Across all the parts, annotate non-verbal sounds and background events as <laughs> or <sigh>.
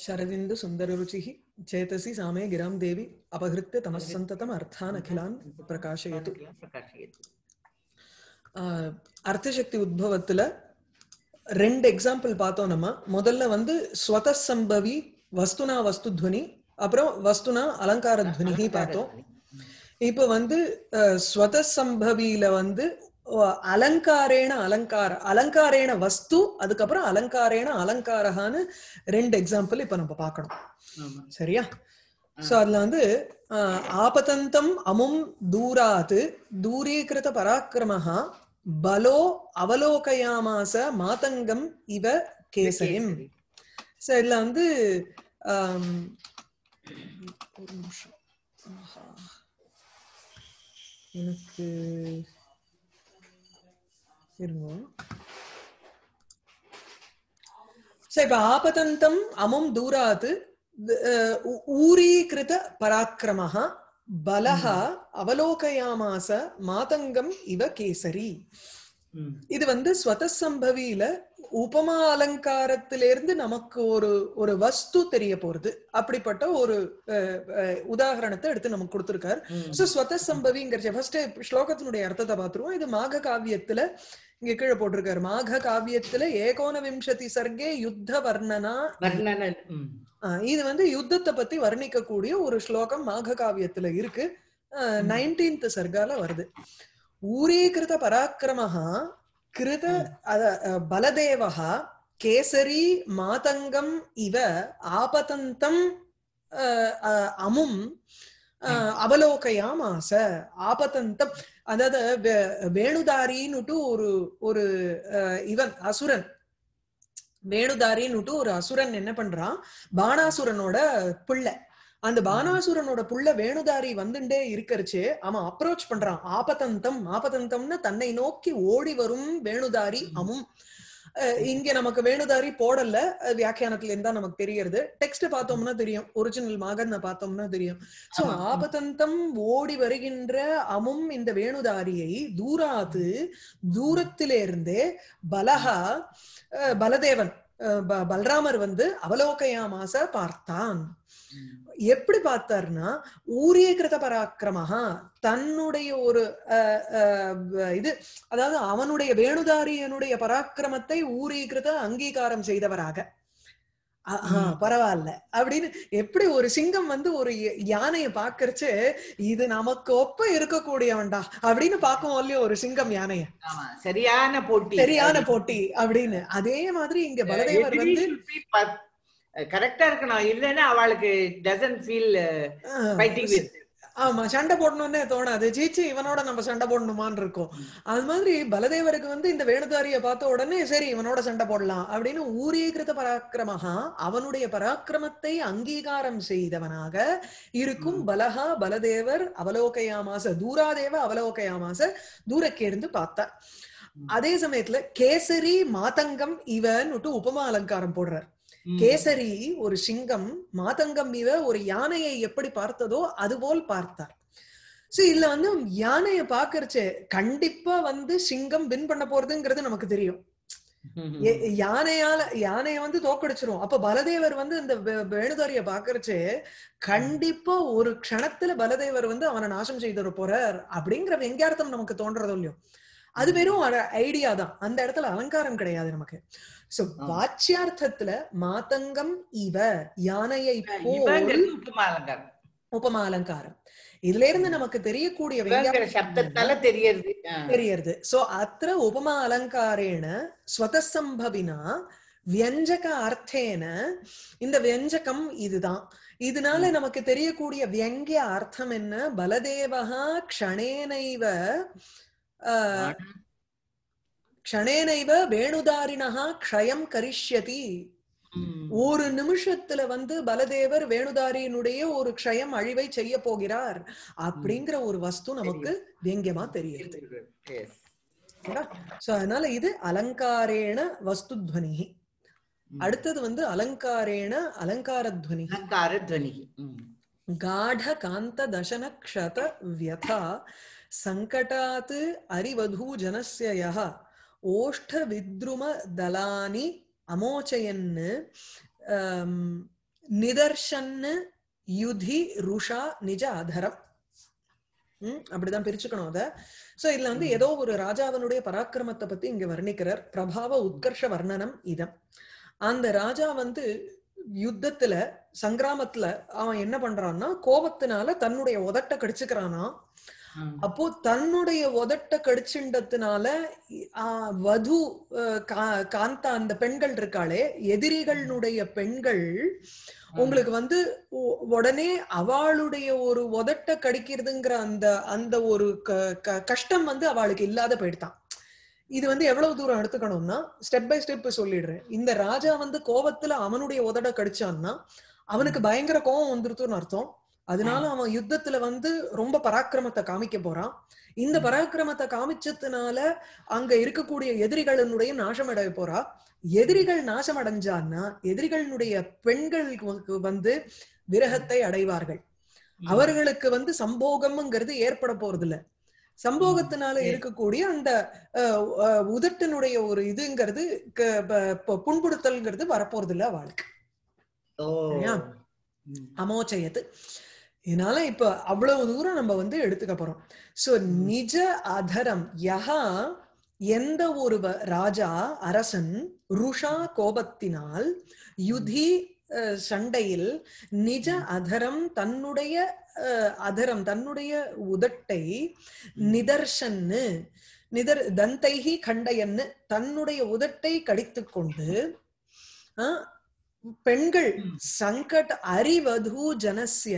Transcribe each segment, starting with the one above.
शरदिन्दु सुन्दररुचिः चेतसि सामे गिरां देवी अपहृत्य तमः सन्ततम् अर्थान् अखिलान् प्रकाशयतु பிரகாஷயத்து ஆஹ் அர்த்தசக்தி உத்பவத்துல ரெண்டு எக்ஸாம்பிள் பார்த்தோம் நம்ம முதல்ல வந்து ஸ்வத சம்பவி வஸ்துனா வஸ்துத்வனி அப்புறம் வஸ்துனா அலங்கார துவனி பார்த்தோம் இப்ப வந்து அஹ், ஸ்வத சம்பவியில வந்து அஹ், அலங்காரேன அலங்கார அலங்காரேன வஸ்து அதுக்கப்புறம் அலங்காரேன அலங்காரகான்னு ரெண்டு எக்ஸாம்பிள் இப்ப நம்ம பார்க்கணும். சரியா? சோ அதுல வந்து ஆபதந்தம் அமும் தூராத் தூரீகிருத பராக்கிரமஹா பலோ அவலோகயாமாச மாதங்கம் இவ கேசரிம். சோ இதுல வந்து ஒரு நிமிஷம். எனக்கு இருங்க. சரி இப்ப ஆபதந்தம் அமும் தூராத் ஊரீகிருத பராக்கிரமः பலஹ அவலோகயாமாச மாதங்கம் இவ கேசரி. இது வந்து ஸ்வதசம்பவியில உபமா அலங்காரத்திலிருந்து நமக்கு ஒரு ஒரு வஸ்து தெரிய போறது. அப்படிப்பட்ட ஒரு உதாரணத்தை எடுத்து நமக்கு கொடுத்திருக்காரு. சோ ஸ்வதசம்பவிங்கிறச்ச ஃபர்ஸ்ட் ஸ்லோகத்தினுடைய அர்த்தத்தை பார்த்துருவோம். இது மாக காவியத்துல இங்க கீழே போட்டிருக்காரு. மாக காவியத்துல ஏகோன விம்சதி சர்க்கே யுத்த வர்ணனா. இது வந்து யுத்தத்தை பத்தி வர்ணிக்கக்கூடிய ஒரு ஸ்லோகம் மாக காவியத்துல இருக்கு. நைன்டீன்த் சர்க்கால வருது. ஊரீகிருத பராக்கிரமஹா கிருத அத- பலதேவஹா கேசரி மாதங்கம் இவ ஆபதந்தம் அமும் அவலோகையாமாச ஆபத்தந்தம் அதாவது வேணுதாரின்னுட்டு ஒரு ஒரு இவன் அசுரன். வேணுதாரின்னுட்டு ஒரு அசுரன் என்ன பண்றான்? பானாசுரனோட பிள்ளை. அந்த பானாசுரனோட புள்ள வேணுதாரி வந்துட்டே இருக்கருச்சு அவன் அப்ரோச் பண்றான். ஆபதந்தம் ஆபதந்தம்னு தன்னை நோக்கி ஓடி வரும் வேணுதாரி அமும். இங்க நமக்கு வேணுதாரி போடல. வியாக்கியானத்துல இருந்தா நமக்கு தெரியறது. டெக்ஸ்ட் பார்த்தோம்னா தெரியும். ஒரிஜினல் மாகன்ன பார்த்தோம்னா தெரியும். சோ. ஆபதந்தம் ஓடி வருகின்ற அமும் இந்த வேணுதாரியை தூராது. தூரத்திலிருந்தே பலகா பலதேவன் பலராமர் வந்து அவலோகயாமாச பார்த்தான். எப்படி பார்த்தார்னா ஊரியகிருத பராக்கிரமஹா தன்னுடைய ஒரு இது அதாவது அவனுடைய வேணுதாரியனுடைய பராக்கிரமத்தை ஊரீகிருத அங்கீகாரம் செய்தவராக. பரவாயில்ல. அப்படின்னு எப்படி ஒரு சிங்கம் வந்து ஒரு யானையை பாக்கறச்சு இது நமக்கு ஒப்ப இருக்கக்கூடியவன்டா அப்படின்னு பார்க்கும் இல்லையோ ஒரு சிங்கம் யானைய. சரியான போட்டி. சரியான போட்டி அப்படின்னு. அதே மாதிரி இங்க பலதேவர் வந்து கரெக்டா இருக்கணும். இல்லைன்னா அவளுக்கு டசன்ட் ஃபீல் ஃபைட்டிங் வித் ஆமா சண்டை போடணும்னே தோணாது. சீச்சி இவனோட நம்ம சண்டை போடணுமான்னு இருக்கும். அது மாதிரி பலதேவருக்கு வந்து இந்த வேணுதாரிய பார்த்த உடனே சரி இவனோட சண்டை போடலாம் அப்படின்னு ஊரீகிருத பராக்கிரமஹா அவனுடைய பராக்கிரமத்தை அங்கீகாரம் செய்தவனாக இருக்கும் பலஹா பலதேவர் அவலோகயாமாச தூராதேவ அவலோகயாமாச தூரக்கே இருந்து பார்த்தார் அதே சமயத்துல கேசரி மாதங்கம் இவன்னுட்டு உபமா அலங்காரம் போடுறார். கேசரி ஒரு சிங்கம் மாதங்கம் இவ ஒரு யானையை எப்படி பார்த்ததோ அதுபோல் பார்த்தார். சோ இதுல வந்து யானையை பாக்குறச்சே கண்டிப்பா வந்து சிங்கம் வின் பண்ண போறதுங்கிறது நமக்கு தெரியும். யானையால யானைய வந்து தோக்கடிச்சிரும். அப்ப பலதேவர் வந்து இந்த வேணுதாரிய பாக்குறச்சே கண்டிப்பா ஒரு க்ஷணத்துல பலதேவர் வந்து அவனை நாசம் செய்துட போறார் அப்படிங்கிற வெங்கார்த்தம் நமக்கு தோன்றதோ இல்லையோ. அது வெறும் ஐடியா தான். அந்த இடத்துல அலங்காரம் கிடையாது நமக்கு. சோ. வாச்சியார்த்தத்துல மாதங்கம் இவ யானையை அலங்காரம். உபமா அலங்காரம். இதுல இருந்து நமக்கு தெரியக்கூடிய சப்தத்தால தெரியறது. தெரியறது சோ அத்திர உபமா அலங்காரேண ஸ்வதசம்பவினா வியஞ்சக அர்த்தேன. இந்த வியஞ்சகம் இதுதான். இதனால நமக்கு தெரியக்கூடிய வியங்கிய அர்த்தம் என்ன? பலதேவகா க்ஷணேனைவ க்ஷணேனைவ வேணுதாரிணா க்ஷயம் கரிஷ்யதி ஒரு நிமிஷத்துல வந்து பலதேவர் வேணுதாரியினுடைய ஒரு க்ஷயம் அழிவை செய்ய போகிறார். அப்படிங்கிற ஒரு வஸ்து நமக்கு வேங்கியமா தெரியுது. அதனால இது அலங்காரேண வஸ்து வஸ்துத்வனி அடுத்தது வந்து அலங்காரேண அலங்கார துவனி காட காந்த தசன க்ஷத வியதா சங்கடாத் அரிவதூ ஜனஸ்ய யஹ ஓஷ்ட வித்ரும தலானி அமோச்சயன்னு நிதர்ஷன்னு யுதி ருஷா நிஜ ஆதரம். அப்படிதான் பிரிச்சுக்கணும் அதை. சோ இதுல வந்து ஏதோ ஒரு ராஜாவனுடைய பராக்கிரமத்தை பத்தி இங்க வர்ணிக்கிறார். பிரபாவ உத்கர்ஷ வர்ணனம் இதம். அந்த ராஜா வந்து யுத்தத்துல சங்கிராமத்துல அவன் என்ன பண்றான்னா கோபத்தினால தன்னுடைய உதட்ட கடிச்சுக்கிறானா? அப்போ தன்னுடைய உதட்ட கடிச்சுண்டதுனால வது காந்தா அந்த பெண்கள் இருக்காளே எதிரிகளுடைய பெண்கள் உங்களுக்கு வந்து உடனே அவளுடைய ஒரு உதட்ட கடிக்கிறதுங்கிற அந்த அந்த ஒரு கஷ்டம் வந்து அவளுக்கு இல்லாத போயிடுதான். இது வந்து எவ்வளவு தூரம் எடுத்துக்கணும்னா ஸ்டெப் பை ஸ்டெப் சொல்லிடுறேன். இந்த ராஜா வந்து கோபத்துல அவனுடைய உதட கடிச்சான்னா அவனுக்கு பயங்கர கோபம் வந்துருத்துன்னு அர்த்தம். அதனால அவன் யுத்தத்துல வந்து ரொம்ப பராக்கிரமத்தை காமிக்க போறான். இந்த. பராக்கிரமத்தை காமிச்சதுனால அங்க இருக்கக்கூடிய எதிரிகளினுடைய நாசம் அடைய போறா. எதிரிகள் நாசம் அடைஞ்சான்னா எதிரிகளினுடைய பெண்களுக்கு வந்து விரகத்தை அடைவார்கள். அவர்களுக்கு வந்து சம்போகம்ங்கிறது ஏற்பட போறது இல்ல சம்போகத்தினால. இருக்கக்கூடிய அந்த உதட்டினுடைய ஒரு இதுங்கிறது புண்படுத்தல்ங்கிறது வரப்போறது இல்ல அவளுக்கு. அமோச்சயத்து. இதனால இப்ப அவ்வளவு தூரம் நம்ம வந்து எடுத்துக்க போறோம். சோ நிஜ அதரம் யஹா எந்த ஒரு ராஜா அரசன் ருஷா கோபத்தினால் யுதி அஹ், சண்டையில் நிஜ அதரம் தன்னுடைய அஹ், அதரம் தன்னுடைய உதட்டை நிதர்ஷன்னு நிதர் தந்தைகி கண்டையன்னு தன்னுடைய உதட்டை கடித்துக் கொண்டு பெண்கள். சங்கட் அறிவது ஜனசிய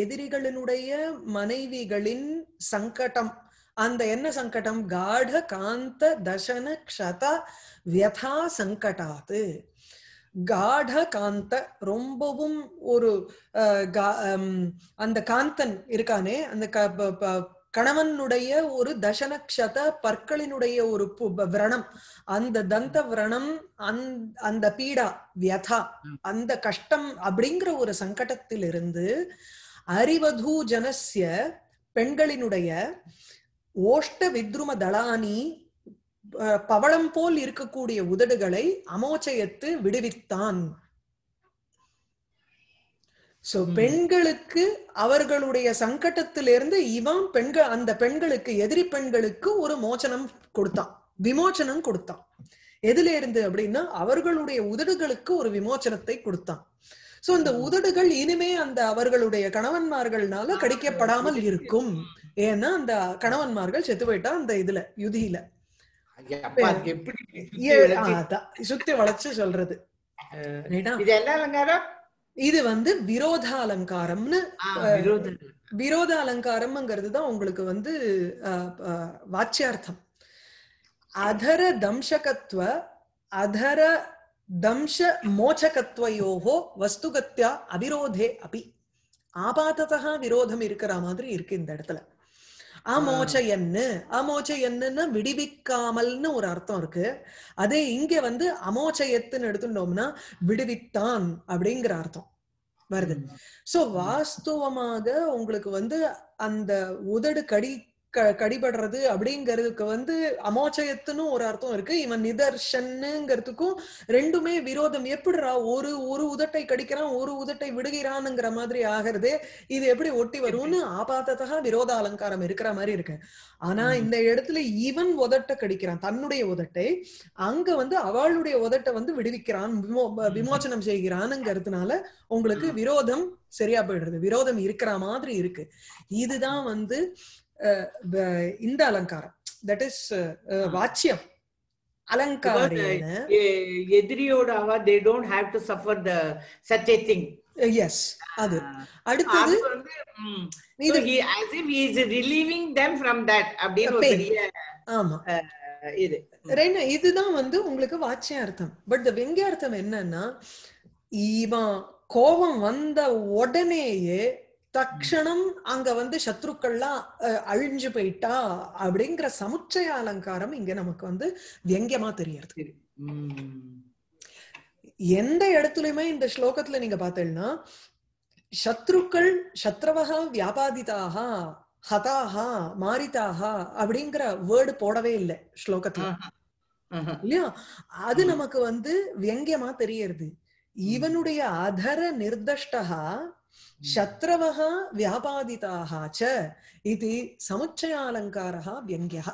எதிரிகளினுடைய மனைவிகளின் சங்கடம். அந்த என்ன சங்கடம்? காட காந்த தசன க்ஷத வியதா சங்கடாத்து காட காந்த ரொம்பவும் ஒரு அந்த காந்தன் இருக்கானே அந்த கணவனுடைய ஒரு தசனக்ஷத பற்களினுடைய ஒரு விரணம். அந்த தந்த விரணம் அந்த அந்த பீடா வியதா அந்த கஷ்டம் அப்படிங்கிற ஒரு சங்கடத்திலிருந்து அறிவது ஜனசிய பெண்களினுடைய ஓஷ்ட வித்ரும தளானி பவளம் போல் இருக்கக்கூடிய உதடுகளை அமோச்சயத்து விடுவித்தான். சோ ம். பெண்களுக்கு அவர்களுடைய சங்கடத்திலிருந்து இவன் பெண்கள் அந்த பெண்களுக்கு எதிரி பெண்களுக்கு ஒரு மோச்சனம் கொடுத்தான். விமோச்சனம் கொடுத்தான். எதுல இருந்து அப்படின்னா அவர்களுடைய உதடுகளுக்கு ஒரு விமோச்சனத்தை கொடுத்தான். சோ இந்த ம். உதடுகள் இனிமே அந்த அவர்களுடைய கணவன்மார்கள்னால கடிக்கப்படாமல் இருக்கும். ஏன்னா அந்த கணவன்மார்கள் செத்து போயிட்டா அந்த இதுல யுதியில. எப்படி சுத்தி வளைச்சு- சொல்றது? இது வந்து விரோத அலங்காரம்னு விரோத. அலங்காரம்ங்கிறது தான் உங்களுக்கு வந்து வாச்சியார்த்தம். அதர தம்சகத்வ அதர தம்ச மோச்சகத்வயோகோ வஸ்துகத்யா அவிரோதே அபி. ஆபாதத்தகா விரோதம் இருக்கிற மாதிரி இருக்கு இந்த இடத்துல. அமோச்சயன்னு அமோச்சயன்னுன்னா விடுவிக்காமல்னு ஒரு அர்த்தம் இருக்கு. அதே இங்க வந்து அமோச்சயத்துன்னு எடுத்துட்டோம்னா விடுவித்தான் அப்படிங்கிற அர்த்தம் வருது. சோ வாஸ்தவமாக உங்களுக்கு வந்து அந்த உதடு கடி கடிபடுறது அப்படிங்கிறதுக்கு வந்து அமோச்சயத்துன்னு ஒரு அர்த்தம் இருக்கு. இவன் நிதர்ஷன்னுங்கிறதுக்கும் ரெண்டுமே விரோதம். எப்படிடா ஒரு ஒரு உதட்டை கடிக்கிறான் ஒரு உதட்டை விடுகிறான்ங்கிற மாதிரி ஆகிறதே இது எப்படி ஒட்டி வரும்னு ஆபாத்தத்தகா விரோத அலங்காரம் இருக்கிற மாதிரி இருக்கு. ஆனா. இந்த இடத்துல இவன் உதட்ட கடிக்கிறான் தன்னுடைய உதட்டை. அங்க வந்து அவளுடைய உதட்டை வந்து விடுவிக்கிறான் விமோ- விமோச்சனம் செய்கிறானுங்கிறதுனால உங்களுக்கு விரோதம் சரியா போயிடுறது விரோதம் இருக்கிற மாதிரி இருக்கு. இதுதான் வந்து இந்த அலங்காரம். That is வாச்சியம். அலங்காரேன. எ- எதிரியோட அவ they don't have to suffer the such a thing as அது. அடுத்தது இது as if he is relieving them from that அப்படின்னு ஒரு. பெரிய ஆமா. இது. ரெண்டு இதுதான் வந்து உங்களுக்கு வாச்சிய அர்த்தம். பட் த வெங்கியார்த்தம் என்னன்னா இவன் கோபம் வந்த உடனேயே தக்ஷணம் அங்க வந்து சத்ருக்கள்லாம் அழிஞ்சு போயிட்டா அப்படிங்கிற சமுச்சய அலங்காரம் இங்க நமக்கு வந்து வியங்கியமா தெரியறது. எந்த இடத்துலயுமே இந்த ஸ்லோகத்துல நீங்க பார்த்தீங்கன்னா சத்ருக்கள் சத்ரவகா வியாபாதிதாக ஹதாஹா மாரிதாஹா அப்படிங்கிற வேர்டு போடவே இல்லை ஸ்லோகத்துல. இல்லையா? அது. நமக்கு வந்து வியங்கியமா தெரியறது. இவனுடைய அதர நிர்தஷ்டா சத்ரவः வியாபாதிதாக ச இது சமுச்சயாலங்காரः வியங்கியः.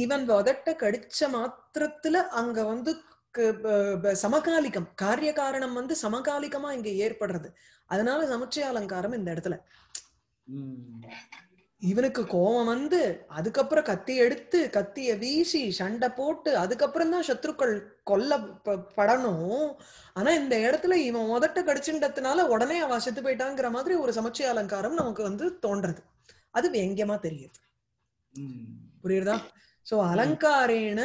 ஈவன் உதட்ட கடிச்ச மாத்திரத்துல அங்க வந்து சமகாலிகம் காரிய காரணம் வந்து சமகாலிகமா இங்க ஏற்படுறது அதனால சமுச்சய அலங்காரம் இந்த இடத்துல. இவனுக்கு கோபம் வந்து அதுக்கப்புறம் கத்தி எடுத்து கத்திய வீசி சண்டை போட்டு அதுக்கப்புறம் தான் சத்ருக்கள் கொல்ல படணும். ஆனா இந்த இடத்துல இவன் உதட்ட கடிச்சுன்றதுனால உடனே அவன் செத்து போயிட்டாங்கிற மாதிரி ஒரு சமுச்சய அலங்காரம் நமக்கு வந்து தோன்றது. அது வெங்கியமா தெரியுது. புரியுதா? சோ அலங்காரேன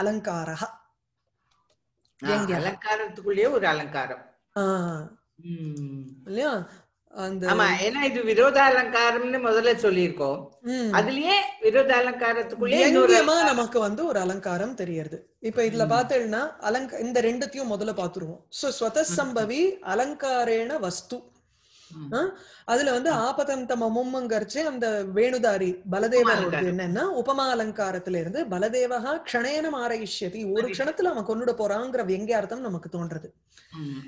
அலங்காரா. அலங்காரத்துக்குள்ளேயே ஒரு அலங்காரம். இல்லையா? ஆமா ஏன்னா இது விரோத அலங்காரம்னு முதல்ல சொல்லியிருக்கோம் அதுலயே விரோத வியங்கியமா நமக்கு வந்து ஒரு அலங்காரம் தெரியறது இப்ப இதுல. பார்த்தேன்னா அலங்க இந்த ரெண்டுத்தையும் முதல்ல பாத்துருவோம் சோ ஸ்வதசம்பவி அலங்காரேன வஸ்து? அதுல வந்து ஆபதந்தம மும்மங்கரிச்சு அந்த வேணுதாரி அலங்காரம். என்னன்னா உபமா அலங்காரத்துல இருந்து பலதேவகா க்ஷணேன மாரயிஷ்யதி ஒரு க்ஷணத்துல அவன் கொண்டுட போறாங்கிற வியங்கியார்த்தம் நமக்கு தோன்றது.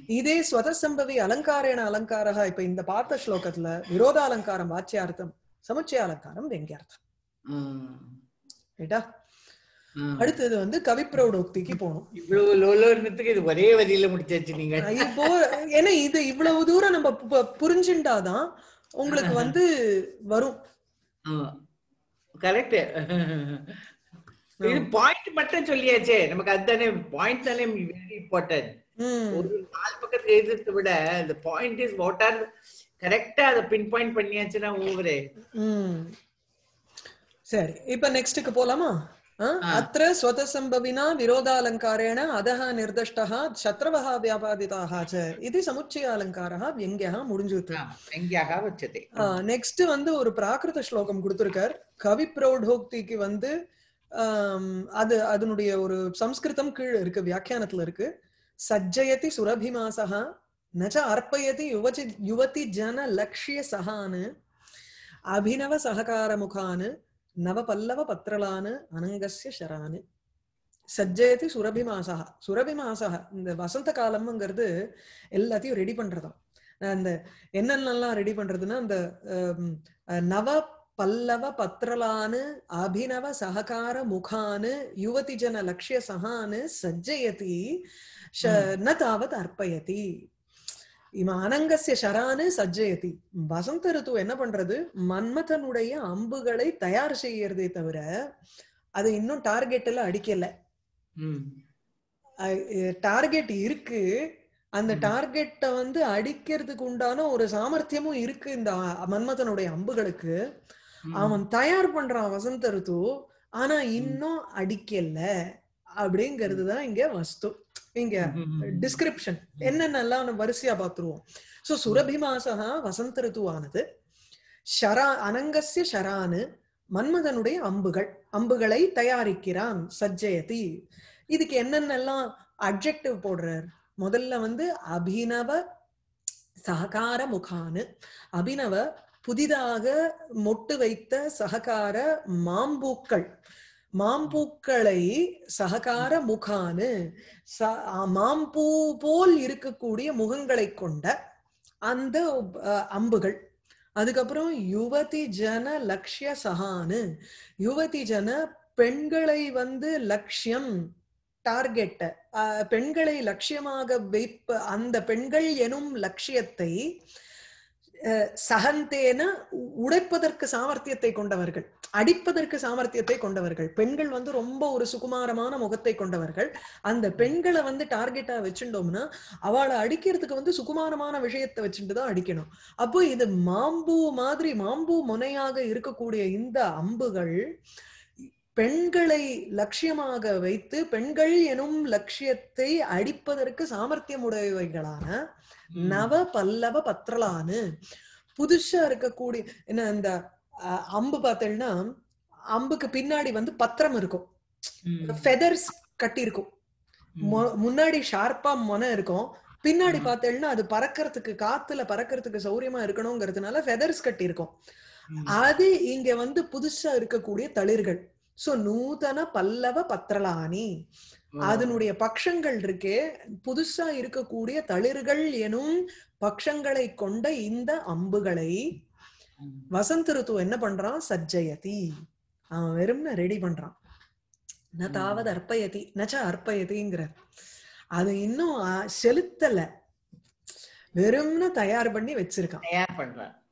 இதே ஸ்வதசம்பவி அலங்காரேன அலங்காரா இப்ப இந்த பார்த்த ஸ்லோகத்துல விரோத அலங்காரம் வாச்சியார்த்தம் சமுச்சய அலங்காரம் வெங்கியார்த்தம். ரைட்டா. அடுத்தது வந்து கவிப்பிரௌடோக்திக்கு போகணும். இவ்வளவு லோலோன்னத்துக்கு இது ஒரே வரியில முடிச்சாச்சு நீங்க. இப்போ ஏன்னா இது இவ்வளவு தூரம் நம்ம பு- புரிஞ்சுண்டாதான் உங்களுக்கு வந்து வரும். கரெக்ட் இது பாயிண்ட் மட்டும் சொல்லியாச்சே. நமக்கு அதுதானே பாயிண்ட் தானே வெரி இம்பார்ட்டன்ட் ஒரு நாலு பக்கத்துல எழுதுறதை விட இந்த பாயிண்ட் இஸ் வாட் ஆர் கரெக்டா அதை பின் பாயிண்ட் பண்ணியாச்சுன்னா ஓவரே சரி இப்ப நெக்ஸ்ட்டுக்கு போலாமா? अत्र स्वतसम्भविना विरोधालङ्कारेण अधः निर्दष्टः शत्रवः व्यापादिताः च இது சமுச்சயாலங்காரா வியங்கியா முடிஞ்சுது வியங்கியாக வச்சது நெக்ஸ்ட் வந்து ஒரு பிராகிருத ஸ்லோகம் கொடுத்திருக்கார். கவி பிரௌடோக்திக்கு வந்து அது அதனுடைய ஒரு சம்ஸ்கிருதம் கீழ் இருக்கு வியாக்கியானத்துல இருக்கு. சஜ்ஜயதி சுரபிமாசா நச்ச அர்ப்பயதி யுவதி யுவதி ஜன லக்ஷிய சகான்னு அபினவ சககார முகானு பல்லவ பத்ரலான் அனங்கஸ்ய ஷரான் சஜ்ஜயதி சுரபிமாசா சுரபிமாசா இந்த வசந்த காலம்ங்கிறது எல்லாத்தையும் ரெடி பண்றதாம். அந்த என்னென்னலாம் ரெடி பண்றதுன்னா அந்த நவ பல்லவ பத்ரலானு அபினவ சககார முகானு யுவதி ஜன லக்ஷ்ய சகானு சஜ்ஜயதி ந தாவத் அர்ப்பயதி. இவன் அனங்கசிய ஷரானு சஜ்ஜயதி. வசந்த ரித்து என்ன பண்றது? மன்மதனுடைய அம்புகளை தயார் செய்யறதே தவிர அது இன்னும் டார்கெட்ல அடிக்கல. ம். டார்கெட் இருக்கு. அந்த. டார்கெட்டை வந்து அடிக்கிறதுக்கு உண்டான ஒரு சாமர்த்தியமும் இருக்கு இந்த மன்மதனுடைய அம்புகளுக்கு. அவன் தயார் பண்றான் வசந்த ரித்து ஆனா இன்னும் அடிக்கல. அப்படிங்கிறது தான் இங்க வஸ்து. இங்க. டிஸ்கிரிப்ஷன் என்னென்னலாம் நம்ம வரிசையா பார்த்துருவோம். சோ சுரபிமாசகா வசந்த ரித்துவானது. ஷரா அனங்கஸ்ய ஷரானு மன்மதனுடைய அம்புகள் அம்புகளை தயாரிக்கிறான் சஜ்ஜயதி. இதுக்கு என்னென்னலாம் அட்ஜெக்டிவ் போடுறார்? முதல்ல வந்து அபினவ சககார முகானு. அபினவ புதிதாக மொட்டு வைத்த சககார மாம்பூக்கள். மாம்பூக்களை சககார முகானு ச- மாம்பூ போல் இருக்கக்கூடிய முகங்களை கொண்ட அந்த அம்புகள். அதுக்கப்புறம் யுவதி ஜன லக்ஷ்ய சகானு. யுவதி ஜன பெண்களை வந்து லட்சியம் டார்கெட்ட பெண்களை லட்சியமாக வைப்ப அந்த பெண்கள் எனும் லட்சியத்தை அஹ், சகந்தேன உடைப்பதற்கு சாமர்த்தியத்தை கொண்டவர்கள் அடிப்பதற்கு சாமர்த்தியத்தை கொண்டவர்கள். பெண்கள் வந்து ரொம்ப ஒரு சுகுமாரமான முகத்தை கொண்டவர்கள். அந்த பெண்களை வந்து டார்கெட்டா வச்சுட்டோம்னா அவளை அடிக்கிறதுக்கு வந்து சுகுமாரமான விஷயத்தை வச்சுட்டு தான் அடிக்கணும். அப்போ இது மாம்பூ மாதிரி மாம்பூ முனையாக இருக்கக்கூடிய இந்த அம்புகள் பெண்களை லட்சியமாக வைத்து பெண்கள் எனும் லட்சியத்தை அடிப்பதற்கு சாமர்த்தியமுடையவைகளான ம். நவ பல்லவ பத்ரலானு புதுசா இருக்கக்கூடிய என்ன இந்த அம்பு பார்த்தேன்னா அம்புக்கு பின்னாடி வந்து பத்திரம் இருக்கும். ஃபெதர்ஸ் கட்டி இருக்கும் ம். மொ- முன்னாடி ஷார்ப்பா மொனை இருக்கும் பின்னாடி. பார்த்தேன்னா அது பறக்கறதுக்கு காத்துல பறக்கறதுக்கு சௌரியமா இருக்கணுங்கிறதுனால ஃபெதர்ஸ் கட்டி இருக்கும் ம். அது இங்க வந்து புதுசா இருக்கக்கூடிய தளிர்கள் சோ நூதன பல்லவ பத்ரலானி. அதனுடைய பக்ஷங்கள் இருக்கே புதுசா இருக்கக்கூடிய தளிர்கள் எனும் பக்ஷங்களை கொண்ட இந்த அம்புகளை வசந்த ருத்து என்ன பண்றான்? சஜ்ஜயதி. அவன் வெறும்ன ரெடி பண்றான். ந தாவது அர்ப்பயதி நச்ச அர்ப்பயதிங்கிற அது இன்னும் செலுத்தல. வெறும்னு தயார் பண்ணி வச்சிருக்கான்.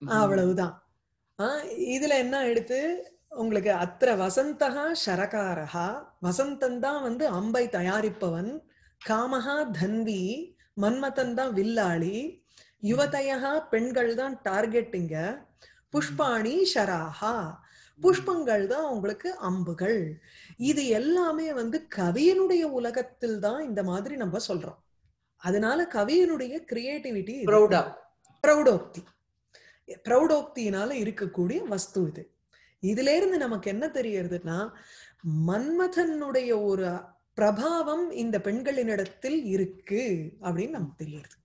அவ்வளவுதான். ஆஹ் இதுல என்ன எடுத்து உங்களுக்கு அத்திர வசந்தகா ஷரகாரகா வசந்தன் தான் வந்து அம்பை தயாரிப்பவன் காமஹா தன்வி மன்மதன் தான் வில்லாளி யுவதையா பெண்கள் தான் டார்கெட்டிங்க புஷ்பாணி ஷராஹா புஷ்பங்கள் தான் உங்களுக்கு அம்புகள் இது எல்லாமே வந்து கவியனுடைய உலகத்தில் தான் இந்த மாதிரி நம்ம சொல்றோம் அதனால கவியனுடைய கிரியேட்டிவிட்டி ப்ரௌடா பிரௌடோக்தி பிரௌடோக்தியினால இருக்கக்கூடிய வஸ்து இது இதுல இருந்து நமக்கு என்ன தெரியறதுன்னா மன்மதனுடைய ஒரு பிரபாவம் இந்த பெண்களினிடத்தில் இருக்கு அப்படின்னு நமக்கு தெரியுது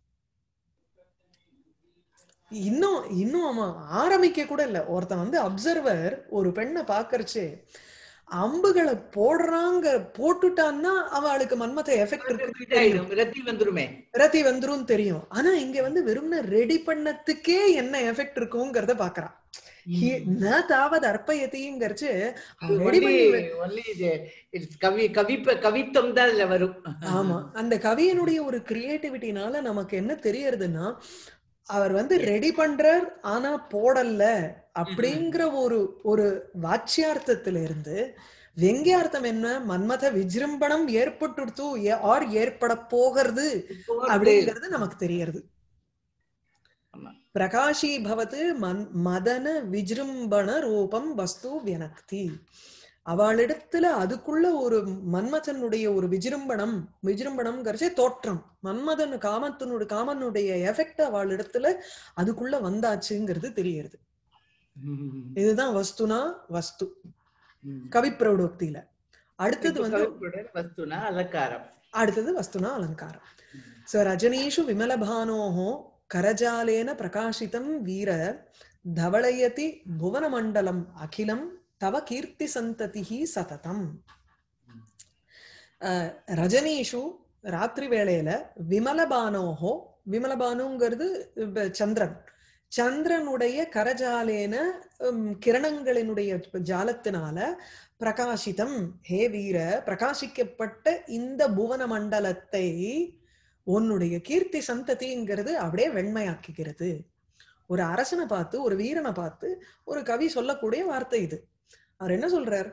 இன்னும் இன்னும் அவன் ஆரம்பிக்க கூட இல்ல. ஒருத்தன் வந்து அப்சர்வர் ஒரு பெண்ணை பாக்கறச்சு அம்புகளை போடுறாங்க போட்டுட்டான்னா அவளுக்கு மன்மத எஃபெக்ட் இருக்கு ரத்தி வந்துருமே. ரத்தி வந்துரும் தெரியும். ஆனா இங்க வந்து வெறும்ன ரெடி பண்ணத்துக்கே என்ன எஃபெக்ட் இருக்குங்கிறத பாக்குறான். ந தாவது அர்ப்பயத்திங்கிறச்சு ரெடி பண்ணி வை- ஒன்லி கவி கவிப்ப கவித்துவம் தான் அதுல வரும். ஆமா. அந்த கவியனுடைய ஒரு கிரியேட்டிவிட்டினால நமக்கு என்ன தெரியறதுன்னா அவர் வந்து ரெடி பண்றார் ஆனா போடல அப்படிங்கிற ஒரு ஒரு வாச்சியார்த்தத்துல இருந்து வெங்கியார்த்தம் என்ன? மன்மத விஜృంభணம் ஏற்பட்டுடுத்து ஆர் ஏற்பட போகிறது அப்படிங்கிறது நமக்கு தெரியறது. பிரகாஷீபவத்து மன் மதன விஜிரும்பண ரூபம் வஸ்து வியனக்தி. அவளிடத்துல அதுக்குள்ள ஒரு மன்மதனுடைய ஒரு விஜிரும்பணம் விஜிரும்பணம் தோற்றம். மன்மதன் காமத்தினுடைய காமனுடைய எஃபெக்ட் அவளிடத்துல அதுக்குள்ள வந்தாச்சுங்கிறது தெரியறது. இதுதான் வஸ்துனா வஸ்து. கவிப்ரௌடோக்தியில அடுத்தது வந்து வஸ்துனா அலங்காரம். அடுத்தது வஸ்துனா அலங்காரம். சோ ரஜனீஷு விமலபானோஹோ கரஜாலேன பிரகாசிதம் வீர தவளயதி புவனமண்டலம் அகிலம் தவ கீர்த்தி சந்ததிஹி சததம். ரஜனீஷு ராத்திரி வேளையில விமலபானோஹோ விமலபானுங்கிறது சந்திரன். சந்திரனுடைய கரஜாலேன கிரணங்களினுடைய ஜாலத்தினால பிரகாசிதம் ஹே வீர பிரகாசிக்கப்பட்ட இந்த புவன மண்டலத்தை உன்னுடைய கீர்த்தி சந்ததிங்கிறது அப்படியே வெண்மையாக்குகிறது. ஒரு அரசனை பார்த்து ஒரு வீரனை பார்த்து ஒரு கவி சொல்லக்கூடிய வார்த்தை இது. அவர் என்ன சொல்றார்?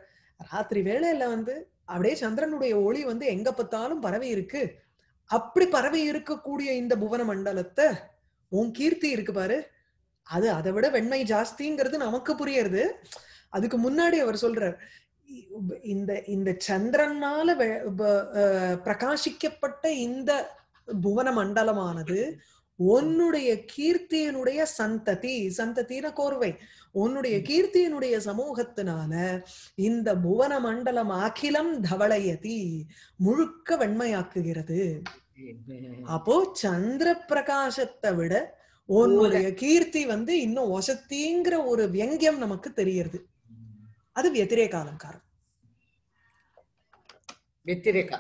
ராத்திரி வேளையில வந்து அப்படியே சந்திரனுடைய ஒளி வந்து எங்க பார்த்தாலும் பரவி இருக்கு. அப்படி பரவி இருக்கக்கூடிய இந்த புவன மண்டலத்தை உன் கீர்த்தி இருக்கு பாரு. அது அதை விட வெண்மை ஜாஸ்திங்கிறது நமக்கு புரியறது. அதுக்கு முன்னாடி அவர் சொல்றார் இந்த இந்த சந்திரனால பிரகாசிக்கப்பட்ட இந்த புவன மண்டலமானது உன்னுடைய கீர்த்தியினுடைய சந்ததி சந்ததின கோர்வை. உன்னுடைய கீர்த்தியினுடைய சமூகத்தினால இந்த புவன மண்டலம் அகிலம் தவளையதி முழுக்க வெண்மையாக்குகிறது. அப்போ சந்திர பிரகாசத்தை விட உன்னுடைய கீர்த்தி வந்து இன்னும் ஒசத்திங்கிற ஒரு வியங்கியம் நமக்கு தெரியுது அது வெத்திரேக அலங்காரம் வெத்திரேக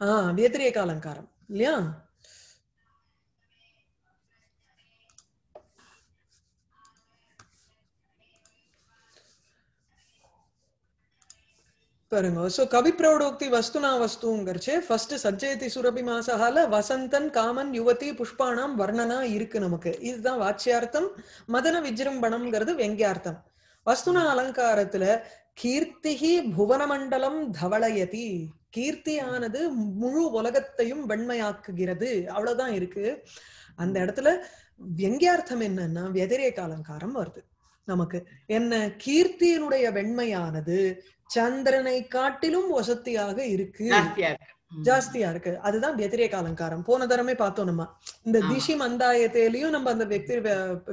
ஆஹ் வெத்திரேக அலங்காரம் இல்லையா? பாருங்க. சோ கவி பிரௌடோக்தி வஸ்துனா வஸ்துங்கிறச்சே ஃபர்ஸ்ட் சஜ்ஜயதி சுரபி மாசகால வசந்தன் காமன் யுவதி புஷ்பானாம் வர்ணனா இருக்கு நமக்கு இதுதான் வாட்சியார்த்தம் மதன விஜிரம்பணம்ங்கிறது வெங்கியார்த்தம் வஸ்துனா அலங்காரத்துல கீர்த்திகி புவனமண்டலம் தவளயதி கீர்த்தியானது முழு உலகத்தையும் வெண்மையாக்குகிறது அவ்வளவுதான் இருக்கு அந்த இடத்துல வெங்கியார்த்தம் என்னன்னா வெதிரேக அலங்காரம் வருது நமக்கு என்ன கீர்த்தியினுடைய வெண்மையானது சந்திரனை காட்டிலும் வசத்தியாக இருக்கு. ஜாஸ்தியா இருக்கு. அதுதான் வெதிரேக அலங்காரம். போன தரமே பார்த்தோம் நம்ம. இந்த திஷி மந்தாயத்திலயும் நம்ம அந்த வெக்தி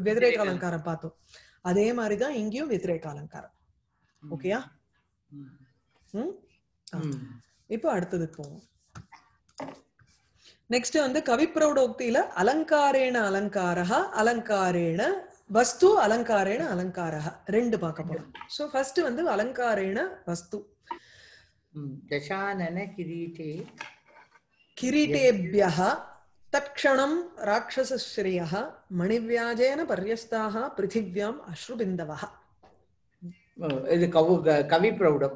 வெதிரேக அலங்காரம் பார்த்தோம். அதே மாதிரிதான் இங்கேயும் வெதிரேக அலங்காரம். ஓகேயா? இப்போ அடுத்தது போவோம். நெக்ஸ்ட் வந்து கவிப்பிரௌடோக்தியில அலங்காரேண அலங்காரா அலங்காரேண வஸ்து அலங்காரேண அலங்காரா ரெண்டு பார்க்க போறோம் சோ ஃபர்ஸ்ட் வந்து அலங்காரேண வஸ்து. தசானன கிரீட்டே. கிரீட்டேபியः தட்சணம் ராட்சசஸ்ரீயः மணிவியாஜேன பர்யஸ்தாக பிருத்திவ்யாம் அஸ்ருபிந்தவः இது கவு கவி பிரௌடம்.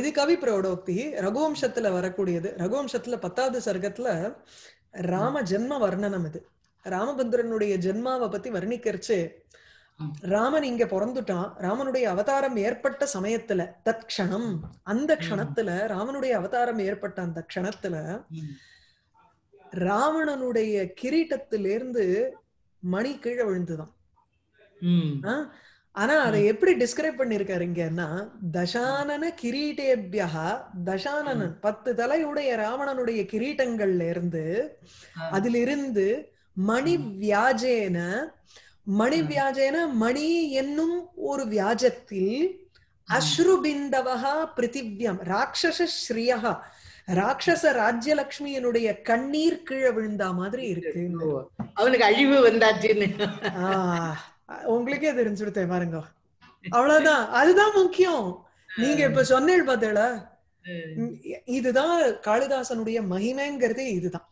இது கவி பிரௌடோக்தி. ரகுவம்சத்துல வரக்கூடியது. ரகுவம்சத்துல பத்தாவது சர்க்கத்துல ராம ஜென்ம வர்ணனம் இது ராமபந்திரனுடைய ஜென்மாவை பத்தி வர்ணிக்கிறச்சு. ராமன் இங்க பிறந்துட்டான் ராமனுடைய அவதாரம் ஏற்பட்ட சமயத்துல தத்க்ஷணம் அந்த க்ஷணத்துல ராமனுடைய அவதாரம் ஏற்பட்ட அந்த க்ஷணத்துல. ராவணனுடைய கிரீட்டத்திலிருந்து மணி கீழே விழுந்துதான்? ஆனா அதை எப்படி டிஸ்கிரைப் பண்ணிருக்காரு இங்கன்னா தசானன கிரீட்டேபியா தசானனன் பத்து தலையுடைய ராவணனுடைய கிரீட்டங்கள்ல இருந்து. அதிலிருந்து மணி வியாஜேன மணி வியாஜேன மணி என்னும் ஒரு வியாஜத்தில் அஸ்ருபிந்தவகா பிருத்திவ்யம் ராட்சச ஸ்ரீயா ராட்சச ராஜ்யலக்ஷ்மியினுடைய கண்ணீர் கீழே விழுந்தா மாதிரி இருக்கு. அவனுக்கு அழிவு வந்தாச்சுன்னு. ஆஹ் உங்களுக்கே தெரிஞ்சுடுத்தேன் பாருங்க. அவ்வளவுதான். அதுதான் முக்கியம். நீங்க இப்ப சொன்னேள் பார்த்தேளா ம், இதுதான் காளிதாசனுடைய மகிமைங்கிறதே இதுதான்.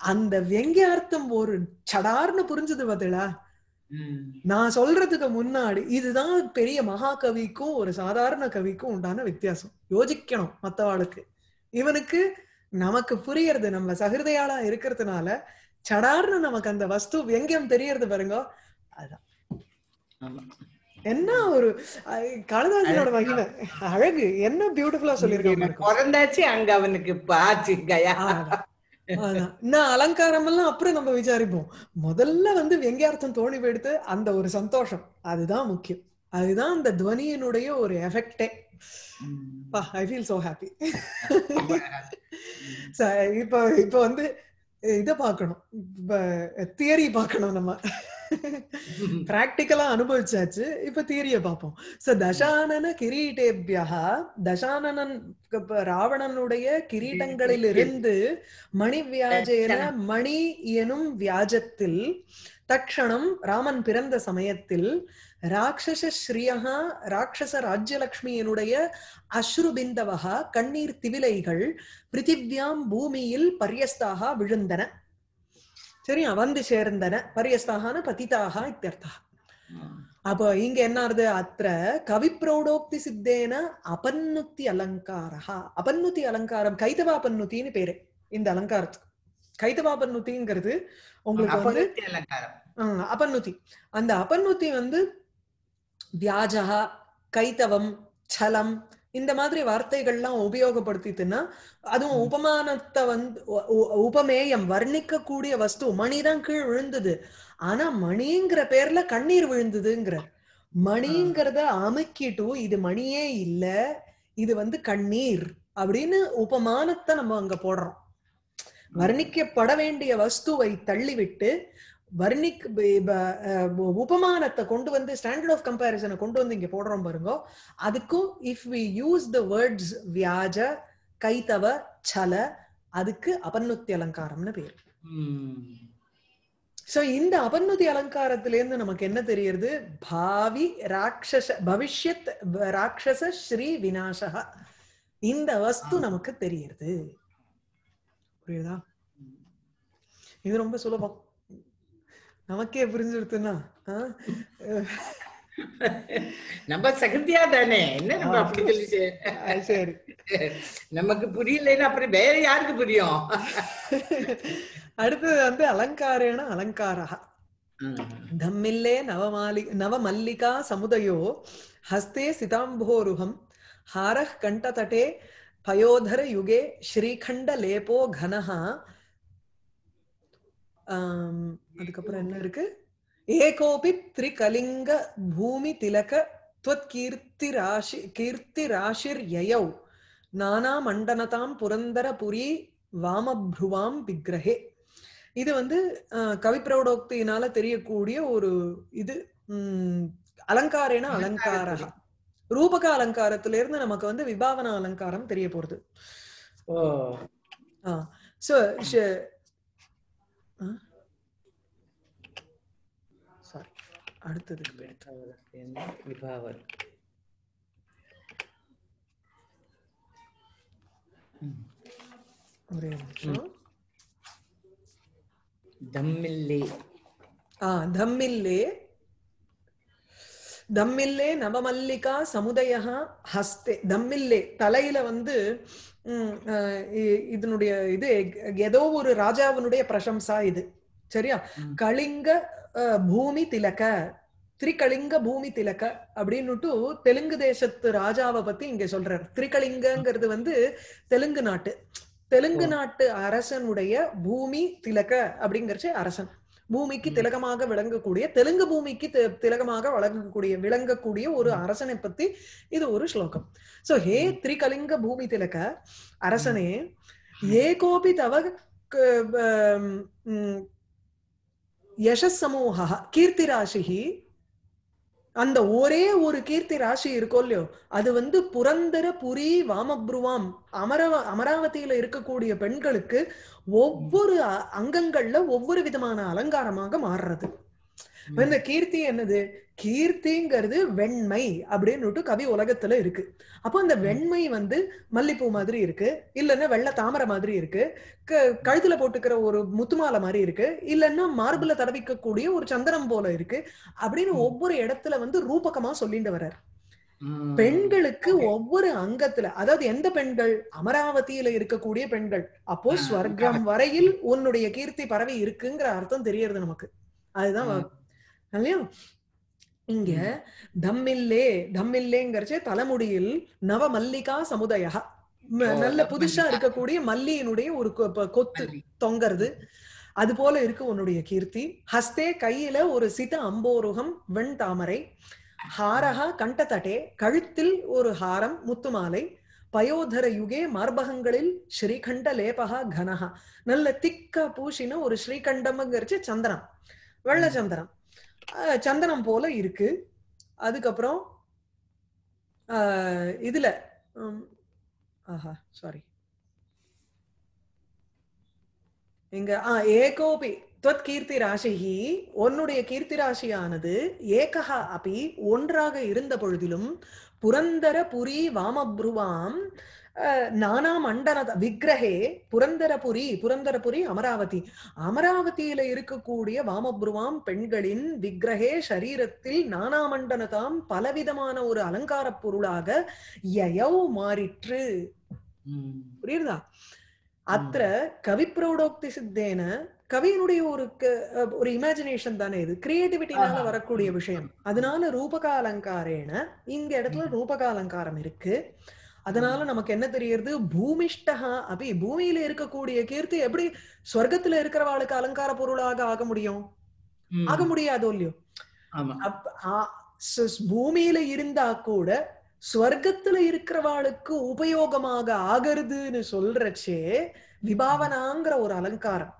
அந்த வெங்கியார்த்தம் ஒரு சடார்னு புரிஞ்சது ம். நான் சொல்றதுக்கு முன்னாடி இதுதான் பெரிய மகாகவிக்கும் ஒரு சாதாரண கவிக்கும் உண்டான வித்தியாசம். யோசிக்கணும் மத்தவாளுக்கு. இவனுக்கு நமக்கு புரியறது நம்ம சகிருதையாளா இருக்கிறதுனால சடார்னு நமக்கு அந்த வஸ்து வெங்கியம் தெரியறது பாருங்க. ஆமா. என்ன ஒரு காளிதாசனோட மகிமை அழகு. என்ன பியூட்டிஃபுல்லா சொல்லியிருக்காங்க பாருங்க. பிறந்தாச்சு அங்க அவனுக்கு பாச்சு கயா. நான் அலங்காரம் எல்லாம் அப்புறம் நம்ம விசாரிப்போம். முதல்ல வந்து வெங்கியார்த்தம் தோணி போயிடுத்து அந்த ஒரு சந்தோஷம். அதுதான் முக்கியம். அதுதான் அந்த துவனியினுடைய ஒரு எஃபெக்டே ஐ ஃபீல் சோ ஹாப்பி இப்போ இப்போ வந்து இத பார்க்கணும். தியரி பார்க்கணும் நம்ம. <laughs> பிராக்டிக்கலா அனுபவிச்சாச்சு. இப்ப தியரிய பார்ப்போம். சோ தசானன கிரீட்டேபியா தசானனன் ராவணனுடைய கிரீட்டங்களிலிருந்து மணி வியாஜேன மணி எனும் வியாஜத்தில் தக்ஷணம் ராமன் பிறந்த சமயத்தில் ராட்சச ஸ்ரீயா ராட்சச ராஜ்யலக்ஷ்மியினுடைய அஸ்ருபிந்தவகா கண்ணீர் திவிலைகள் பிருத்திவ்யாம் பூமியில் பரியஸ்தாக விழுந்தன. சரியா வந்து சேர்ந்தன. பரியஸ்தாகான பதிதாக இத்தியர்த்தா. அப்போ இங்க என்ன ஆறுது? அத்த கவிப்ரௌடோக்தி சித்தேன அபன்னுத்தி அலங்காரா அபன்னுத்தி அலங்காரம் கைதவாபன்னுத்தின்னு பேரு. இந்த அலங்காரத்துக்கு. கைதவாபன்னுத்திங்கிறது உங்களுக்கு வந்து அபன்னுத்தி அந்த அபன்னுத்தி வந்து வியாஜகா கைத்தவம் சலம் இந்த மாதிரி வார்த்தைகள்லாம் உபயோகப்படுத்திட்டுன்னா அதுவும் உபமானத்தை வந்து உபமேயம் வர்ணிக்க கூடிய வஸ்து மணிதான் கீழ் விழுந்தது. ஆனா மணிங்கிற பேர்ல கண்ணீர் விழுந்ததுங்கிற. மணிங்கிறத அமுக்கிட்டு இது மணியே இல்ல இது வந்து கண்ணீர் அப்படின்னு உபமானத்தை நம்ம அங்க போடுறோம். வர்ணிக்கப்பட வேண்டிய வஸ்துவை தள்ளிவிட்டு வர்ணிக் உபமானத்தை கொண்டு வந்து ஸ்டாண்டர்ட் ஆஃப் கம்பேரிசனை கொண்டு வந்து இங்க போடுறோம் பாருங்க. அதுக்கும் if we use the words வியாஜ கைத்தவ சல அதுக்கு அபன்னுத்தி அலங்காரம்னு பேர். சோ இந்த அபன்னுதி அலங்காரத்திலேருந்து நமக்கு என்ன தெரியுது பாவி ராட்சச பவிஷ்யத் ராட்சச ஸ்ரீ விநாசக. இந்த வஸ்து நமக்கு தெரியுது புரியுதா? இது ரொம்ப சுலபம். நமக்கே புரிஞ்சிருத்துன்னா நம்ம சகத்தியா தானே? என்ன நம்ம அப்படி அது சரி. நமக்கு புரியலைன்னா அப்புறம் வேற யாருக்கு புரியும்? அடுத்தது வந்து அலங்காரேன அலங்காரா? தம்மில்லே நவமாலி நவமல்லிகா சமுதயோ ஹஸ்தே சிதாம்போருகம் ஹாரः கண்டதட்டே பயோதர யுகே ஸ்ரீகண்ட லேபோ கனஹா அதுக்கப்புறம் என்ன இருக்கு? ஏகோபி திரிகலிங்க பூமி திலக துவத் கீர்த்தி ராசி கீர்த்தி ராசிர் யயௌ. நானா மண்டனதாம் புரந்தர புரி வாமப்ருவாம் விக்கிரகே இது வந்து கவிப்பிரௌடோக்தியினால தெரியக்கூடிய ஒரு இது அலங்காரேன அலங்காரா ரூபக அலங்காரத்துல இருந்து நமக்கு வந்து விபாவன அலங்காரம் தெரிய போறது. சாரி அடுத்ததுக்கு. என்ன? விபாவர். ஒரே நிமிஷம். தம்மில்லே. ஆ தம்மில்லே. தம்மில்லே நவமல்லிகா சமுதய ஹஸ்தே. தம்மில்லே தலையில வந்து இதனுடைய இது ஏதோ ஒரு ராஜாவினுடைய பிரசம்சா இது. சரியா. கலிங்க பூமி திலக. திரிகலிங்க பூமி திலக அப்படின்னுட்டு தெலுங்கு தேசத்து ராஜாவை பத்தி இங்க சொல்றார். திரிகலிங்கங்கிறது வந்து தெலுங்கு நாட்டு. தெலுங்கு. நாட்டு அரசனுடைய பூமி திலக அப்படிங்கறது அரசன். பூமிக்கு. திலகமாக விளங்கக்கூடிய தெலுங்கு பூமிக்கு திலகமாக வழங்கக்கூடிய விளங்கக்கூடிய ஒரு. அரசனை பத்தி இது ஒரு ஸ்லோகம் சோ ஹே. திரிகலிங்க பூமி திலக அரசனே ஏகோபி தவ க- ப- ம், யசஸ் சமூக கீர்த்தி ராசிஹி அந்த ஒரே ஒரு கீர்த்தி ராசி இருக்கோ இல்லையோ அது வந்து புரந்தர புரி வாமப்ருவாம். அமரவ அமராவதியில இருக்கக்கூடிய பெண்களுக்கு ஒவ்வொரு அ- அங்கங்கள்ல ஒவ்வொரு விதமான அலங்காரமாக மாறுறது. இந்த கீர்த்தி என்னது? கீர்த்திங்கிறது வெண்மை அப்படின்னுட்டு கவி உலகத்துல இருக்கு. அப்போ அந்த வெண்மை வந்து மல்லிப்பூ மாதிரி இருக்கு இல்லைன்னா வெள்ளை தாமரை மாதிரி இருக்கு கழுத்துல போட்டுக்கிற ஒரு முத்துமாலை மாதிரி இருக்கு இல்லைன்னா மார்புல தடவிக்கக்கூடிய ஒரு சந்தனம் போல இருக்கு அப்படின்னு. ஒவ்வொரு இடத்துல வந்து ரூபகமா சொல்லிட்டு வர்றார். பெண்களுக்கு. ஒவ்வொரு அங்கத்துல அதாவது எந்த பெண்கள்? அமராவதியில இருக்கக்கூடிய பெண்கள். அப்போ ஸ்வர்க்கம் வரையில் உன்னுடைய கீர்த்தி பரவி இருக்குங்கிற அர்த்தம் தெரியறது நமக்கு. அதுதான் இல்லையா? இங்க தம்மில்லே தம்மில்லேங்கிறச்சே தலைமுடியில் நவ மல்லிகா சமுதய நல்ல புதுசா. இருக்கக்கூடிய மல்லியினுடைய ஒரு கொத்து. தொங்கறது. அது போல இருக்கு உன்னுடைய கீர்த்தி. ஹஸ்தே கையில ஒரு சித அம்போருகம் வெண் தாமரை ஹாரஹா கண்டதட்டே கழுத்தில் ஒரு ஹாரம் முத்துமாலை. பயோதர யுகே மார்பகங்களில் ஸ்ரீகண்ட லேபகா கனஹா. நல்ல திக்கா பூசின ஒரு ஸ்ரீகண்டம்ங்கிறச்சு சந்தனம் வெள்ள சந்தனம் சந்தனம் போல இருக்கு. அதுக்கப்புறம் இதுல ஆஹா சாரி இங்க ஆ ஏகோபி துவத் கீர்த்தி ராசிகி உன்னுடைய கீர்த்தி ராசியானது ஏகஹா அப்படி ஒன்றாக இருந்த பொழுதிலும் புரந்தர புரி வாமப்ருவாம் நானா மண்டனத விக்கிரகே புரந்தரபுரி புரந்தரபுரி அமராவதி. அமராவதியில இருக்கக்கூடிய வாமப்ருவாம் பெண்களின் விக்கிரகே சரீரத்தில் நானாமண்டனதாம் பலவிதமான ஒரு அலங்கார பொருளாக யயௌ மாறிற்று. புரியுதா அത്ര கவிப்ரௌடோக்தி சித்தேன கவியினுடைய ஒரு ஒரு இமேஜினேஷன் தானே இது? கிரியேட்டிவிட்டினால. வரக்கூடிய விஷயம். அதனால ரூபக அலங்காரேன இந்த இடத்துல. ரூபக அலங்காரம் இருக்கு. அதனால நமக்கு என்ன தெரியுது பூமிஷ்டகா அப்படி பூமியில இருக்கக்கூடிய கீர்த்தி எப்படி சொர்க்கத்துல இருக்கிறவாளுக்கு அலங்கார பொருளாக ஆக முடியும். ஆக முடியாதோ இல்லையோ? பூமியில இருந்தா கூட ஸ்வர்க்கத்துல இருக்கிறவாளுக்கு உபயோகமாக ஆகிறதுன்னு சொல்றச்சே விபாவனாங்கிற ஒரு அலங்காரம்.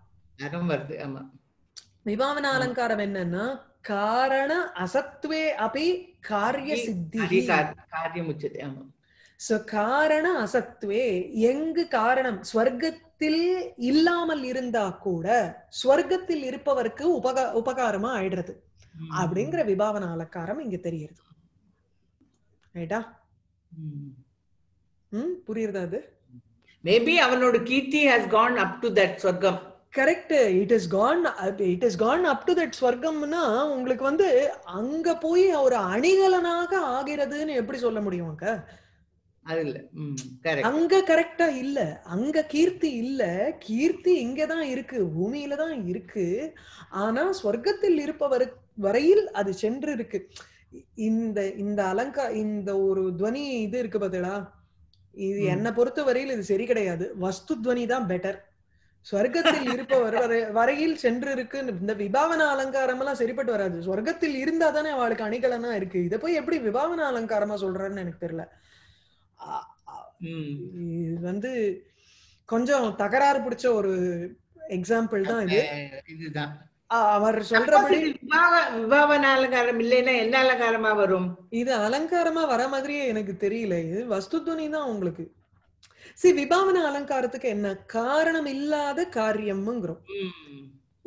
விபாவன. அலங்காரம் என்னன்னா காரண அசத்வே அபி காரிய சித்தி காரியம் உச்சது ஆமா. சோ காரண அசத்வே எங்கு காரணம்? ஸ்வர்க்கத்தில் இல்லாமல் இருந்தா கூட ஸ்வர்க்கத்தில் இருப்பவருக்கு உபகா உபகாரமா ஆயிடுறது. அப்படிங்கிற விபாவன அலங்காரம் இங்க தெரியுது ரைட்டா? ம். புரியுறதா அது? மேபி அவனோட கீர்த்தி has gone up to that சொர்க்கம் correct it is gone it is gone up to that ஸ்வர்க்கம்னா உங்களுக்கு வந்து அங்க போய் ஒரு அணிகலனாக ஆகிறதுன்னு எப்படி சொல்ல முடியும் அங்க? அது இல்ல. அங்க கரெக்டா இல்ல. அங்க கீர்த்தி இல்ல. கீர்த்தி இங்கதான் இருக்கு. பூமியில தான் இருக்கு. ஆனா ஸ்வர்க்கத்தில் இருப்பவர் வரையில் அது சென்று இருக்கு இந்த இந்த அலங்கா இந்த ஒரு துவனி இது இருக்கு பாத்தீங்களா? இது. என்னை பொறுத்த வரையில் இது சரி கிடையாது. வஸ்து துவனி தான் பெட்டர் ஸ்வர்க்கத்தில் இருப்பவர் வரை- வரையில் சென்று இருக்கு இந்த விபாவன அலங்காரம் எல்லாம் சரிப்பட்டு வராது. ஸ்வர்க்கத்தில் இருந்தா தானே அவளுக்கு அணிகலனா இருக்கு. இதை போய் எப்படி விபாவன அலங்காரமா சொல்றேன்னு எனக்கு தெரியல. இது வந்து கொஞ்சம் தகராறு பிடிச்ச ஒரு எக்ஸாம்பிள் தான் இது. இதுதான். அவர் சொல்றபடி விபாவ விபாவன அலங்காரம் இல்லைன்னா என்ன அலங்காரமா வரும்? இது அலங்காரமா வர மாதிரியே எனக்கு தெரியல. இது வஸ்துத்வனி தான் உங்களுக்கு. சி விபாவன அலங்காரத்துக்கு என்ன? காரணம் இல்லாத காரியம்ங்கிறோம்.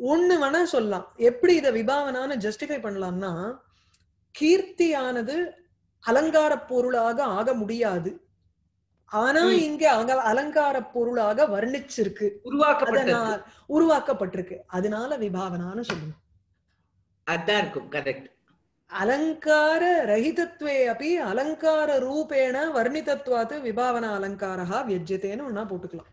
ஒண்ணு வேணா சொல்லலாம். எப்படி இத விபாவனான்னு ஜஸ்டிஃபை பண்ணலாம்னா கீர்த்தியானது அலங்கார பொருளாக ஆக முடியாது. ஆனா. இங்க அங்க அலங்கார பொருளாக வர்ணிச்சிருக்கு. உருவாக்கப்பட்டது அதனால் உருவாக்கப்பட்டிருக்கு. அதனால விபாவனான்னு சொல்லுவோம் அதான் இருக்கும். கரெக்ட் அலங்கார ரஹிதத்வே அப்படி அலங்கார ரூபேண வர்ணிதத்வாத்து விபாவன அலங்காரா வியஜ்யத்தேன்னு ஒன்னா போட்டுக்கலாம்?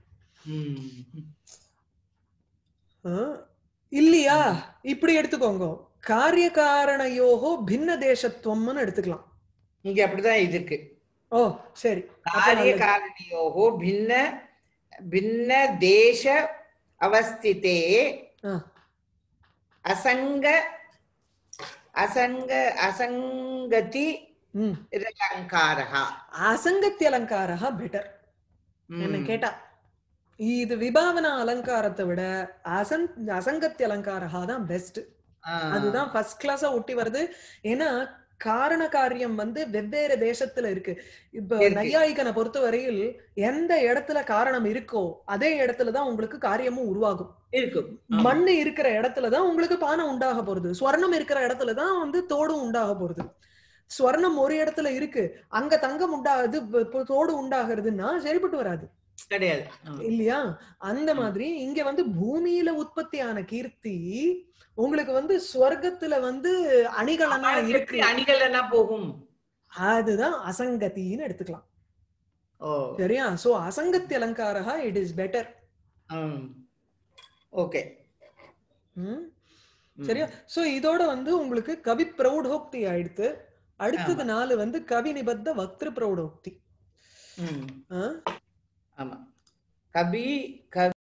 இல்லையா? இப்படி எடுத்துக்கோங்க. காரிய காரணயோகோ பின்ன தேசத்துவம்னு எடுத்துக்கலாம். இங்க அப்படிதான் இது இருக்கு. ஓ சரி. காரிய காரணியோகோ பின்ன பின்ன தேச அவஸ்திதே அசங்க அசங்க அசங்கதி அலங்காரா அசங்கத்தி அலங்காரா பெட்டர் என்ன கேட்டா இது விபாவன அலங்காரத்தை விட அசங் அசங்கத்தி அலங்காரா தான் பெஸ்ட் அதுதான் ஃபர்ஸ்ட் கிளாஸா ஒட்டி வருது. ஏன்னா காரண காரியம் வந்து வெவ்வேறு தேசத்துல இருக்கு. இப்ப. நையாயிகனை பொறுத்தவரையில் எந்த இடத்துல காரணம் இருக்கோ அதே இடத்துலதான் உங்களுக்கு காரியமும் உருவாகும். இருக்கும். மண்ணு இருக்கிற இடத்துலதான் உங்களுக்கு பானை உண்டாக போறது. ஸ்வர்ணம் இருக்கிற இடத்துலதான் வந்து தோடும் உண்டாக போறது. ஸ்வர்ணம் ஒரு இடத்துல இருக்கு. அங்க தங்கம் உண்டாகுது தோடு உண்டாகிறதுன்னா சரிப்பட்டு வராது. கிடையாது. இல்லையா? அந்த மாதிரி இங்க வந்து பூமியில உற்பத்தியான கீர்த்தி உங்களுக்கு வந்து ஸ்வர்க்கத்துல வந்து எப்படி இருக்கு. அணிகள் என்ன போகும்? அதுதான் அசங்கத்தின்னு எடுத்துக்கலாம். சரியா? சோ அசங்கத்தி அலங்காரா இட் இஸ் பெட்டர் ஓகே. சரியா? சோ இதோட வந்து உங்களுக்கு கவி பிரௌடோக்தி ஆயிடுத்து. அடுத்தது நாலு வந்து கவி நிபத்த வக்திரு பிரௌடோக்தி? ஆமா கபி கவி